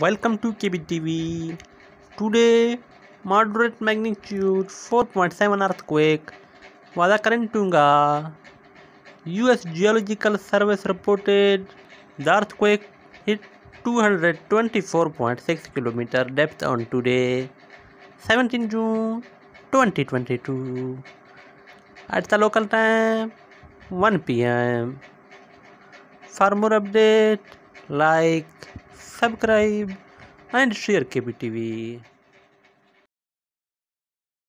Welcome to KBTV. Today, moderate magnitude 4.7 earthquake was occurring Tunga. US Geological Service reported the earthquake hit 224.6 km depth on today, 17 June 2022. At the local time, 1 pm. For more update, like, subscribe and share KBTV.